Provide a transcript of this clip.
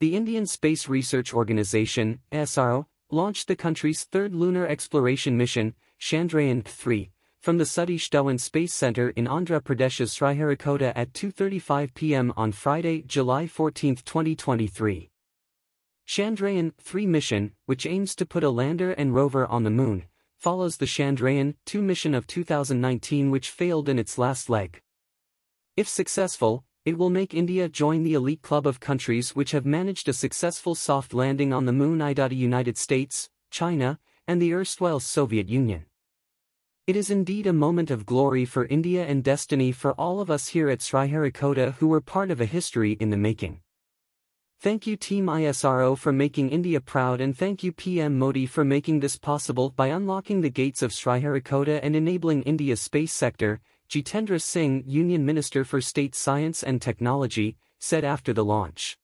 The Indian Space Research Organization, ISRO, launched the country's third lunar exploration mission, Chandrayaan-3, from the Satish Dhawan Space Center in Andhra Pradesh's Sriharikota at 2.35 p.m. on Friday, July 14, 2023. Chandrayaan-3 mission, which aims to put a lander and rover on the moon, follows the Chandrayaan-2 mission of 2019 which failed in its last leg. If successful, it will make India join the elite club of countries which have managed a successful soft landing on the moon. United States, China, and the erstwhile Soviet Union. It is indeed a moment of glory for India and destiny for all of us here at Sriharikota who were part of a history in the making. Thank you Team ISRO for making India proud and thank you PM Modi for making this possible by unlocking the gates of Sriharikota and enabling India's space sector, Jitendra Singh, Union Minister for State Science and Technology, said after the launch.